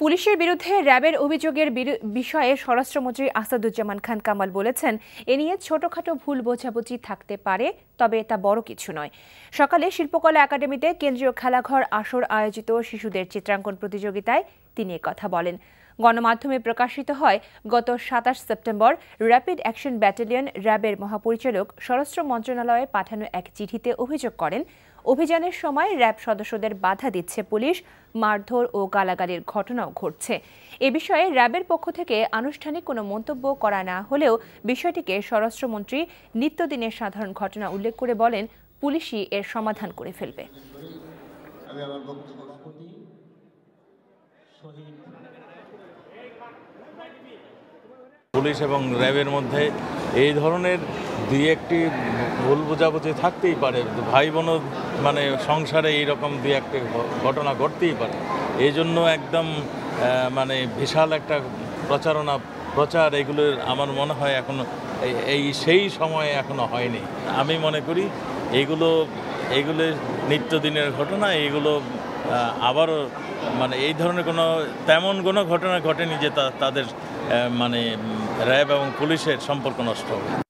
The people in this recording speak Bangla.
পুলিশের বিরুদ্ধে র্যাবের অভিযোগের বিষয়ে স্বরাষ্ট্রমন্ত্রী আসাদুজ্জামান খান কামাল বলেছেন, এ নিয়ে ছোটখাটো ভুল বোঝাবুঝি থাকতে পারে, তবে তা বড় কিছু নয়। সকালে শিল্পকলা একাডেমিতে কেন্দ্রীয় খেলাঘর আসর আয়োজিত শিশুদের চিত্রাঙ্কন প্রতিযোগিতায় তিনি কথা বলেন। গণমাধ্যমে প্রকাশিত হয়, গত সাতাশ সেপ্টেম্বর র্যাপিড অ্যাকশন ব্যাটালিয়ন র্যাবের মহাপরিচালক স্বরাষ্ট্র মন্ত্রণালয়ে পাঠানো এক চিঠিতে অভিযোগ করেন অভিযানের সময় র্যাব সদস্যদের বাধা দিচ্ছে পুলিশ মারধর ও গালাগালির ঘটনাও ঘটছে। এ বিষয়ে র্যাবের পক্ষ থেকে আনুষ্ঠানিক কোনো মন্তব্য করা না হলেও বিষয়টিকে স্বরাষ্ট্রমন্ত্রী নিত্যদিনের সাধারণ ঘটনা উল্লেখ করে বলেন পুলিশই এর সমাধান করে ফেলবে। পুলিশ এবং র্যাবের মধ্যে এই ধরনের দুই একটি ভুল বোঝাবুঝি থাকতেই পারে। ভাই বোন মানে সংসারে এইরকম দুই একটি ঘটনা ঘটতেই পারে। এই জন্য একদম মানে বিশাল একটা প্রচারণা প্রচার এগুলোর আমার মনে হয় এখনও এই- সেই সময়ে এখনও হয়নি। আমি মনে করি এগুলো এগুলো নিত্যদিনের ঘটনা এইগুলো আহ, আবারও মানে এই ধরনের কোনো তেমন কোনো ঘটনা ঘটেনি যে তাদের মানে র্যাব এবং পুলিশের সম্পর্ক নষ্ট হবে।